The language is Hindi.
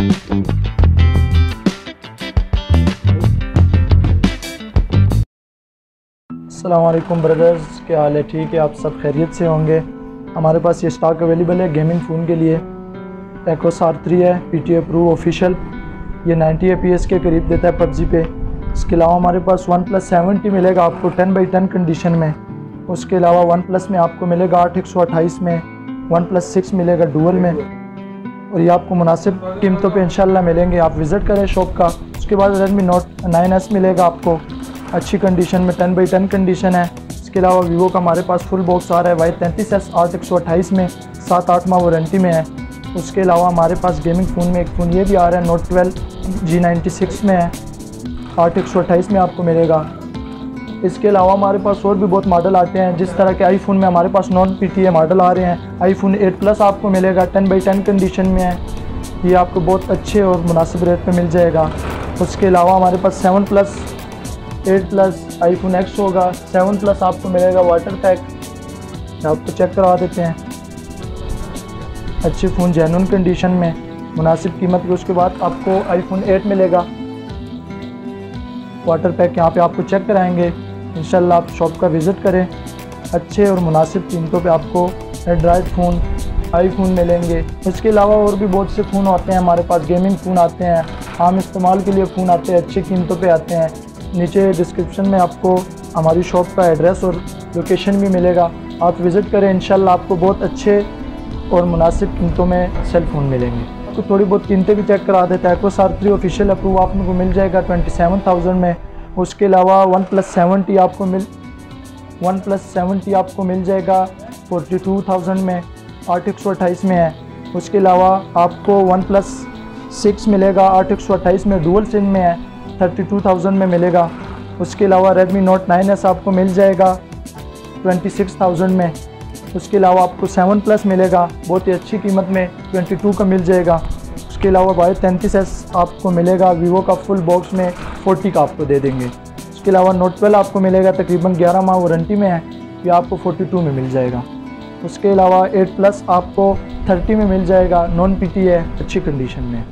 अल्लाम ब्रदर्स क्या हाल है? ठीक है? आप सब खैरियत से होंगे। हमारे पास ये स्टॉक अवेलेबल है गेमिंग फ़ोन के लिए। एक्स थ्री है पी टी अप्रूव ऑफिशियल ये 90 ए पी एस के करीब देता है पबजी पे। इसके अलावा हमारे पास वन प्लस सेवेंटी मिलेगा आपको टेन बाई टेन कंडीशन में। उसके अलावा वन प्लस में आपको मिलेगा आठ एक सौ अट्ठाईस में। वन प्लस सिक्स मिलेगा डूबल में। और ये आपको मुनासिब कीमतों पे इंशाल्लाह मिलेंगे। आप विज़िट करें शॉप का। उसके बाद रेडमी नोट नाइन एस मिलेगा आपको। अच्छी कंडीशन में टेन बाई टेन कंडीशन है। इसके अलावा वीवो का हमारे पास फुल बॉक्स आ रहा है वाई तैंतीस एस आठ एक सौ अट्ठाईस में। सात आठ माह वारंटी में है। उसके अलावा हमारे पास गेमिंग फ़ोन में एक फ़ोन ये भी आ रहा है note twelve G ninety six में है। आठ एक सौ अट्ठाईस में आपको मिलेगा। इसके अलावा हमारे पास और भी बहुत मॉडल आते हैं। जिस तरह के आईफोन में हमारे पास नॉन पी टी मॉडल आ रहे हैं। आईफोन एट प्लस आपको मिलेगा टेन बाई टेन कंडीशन में है। ये आपको बहुत अच्छे और मुनासिब रेट पे मिल जाएगा। उसके अलावा हमारे पास seven plus eight plus iPhone X होगा। सेवन प्लस आपको मिलेगा वाटर पैक आपको चेक करवा देते हैं। अच्छे फ़ोन जैन कंडीशन में, मुनासिब कीमत के उसके बाद आपको आईफोन एट मिलेगा। वाटर पैक यहाँ पे आपको चेक कराएँगे। इंशाल्लाह आप शॉप का विज़िट करें। अच्छे और मुनासिब कीमतों पे आपको एंड्रॉयड फ़ोन आईफोन मिलेंगे। इसके अलावा और भी बहुत से फ़ोन आते हैं, हमारे पास गेमिंग फ़ोन आते हैं। आम इस्तेमाल के लिए फ़ोन आते हैं, अच्छी कीमतों पे आते हैं। नीचे डिस्क्रिप्शन में आपको हमारी शॉप का एड्रेस और लोकेशन भी मिलेगा। आप विज़िट करें, इंशाल्लाह आपको बहुत अच्छे और मुनासिब कीमतों में सेल फ़ोन मिलेंगे। तो थोड़ी बहुत कीमतें भी चेक करा देता है। को सार ऑफिशियल अप्रूव आपको मिल जाएगा ट्वेंटी सेवन थाउज़ेंड में। उसके अलावा वन प्लस सेवेंटी आपको मिल, वन प्लस सेवेंटी आपको मिल जाएगा, फोर्टी टू थाउज़ेंड में, आठ एक सौ अट्ठाईस में है। उसके अलावा आपको वन प्लस सिक्स मिलेगा, आठ एक सौ अट्ठाईस में, डुअल सिम में है, थर्टी टू थाउज़ेंड में मिलेगा। उसके अलावा रेडमी नोट नाइन एस आपको मिल जाएगा, ट्वेंटी सिक्स थाउज़ेंड में। उसके अलावा आपको सेवन प्लस मिलेगा, बहुत ही अच्छी कीमत में, ट्वेंटी टू का मिल जाएगा। उसके अलावा बाई तैंतीस एस आपको मिलेगा वीवो का फुल बॉक्स में फोर्टी का आपको दे देंगे। उसके अलावा नोट ट्वेल्व आपको मिलेगा, तकरीबन ग्यारह माह वारंटी में है, ये आपको फोर्टी टू में मिल जाएगा। उसके अलावा एट प्लस आपको थर्टी में मिल जाएगा नॉन पी टी है अच्छी कंडीशन में।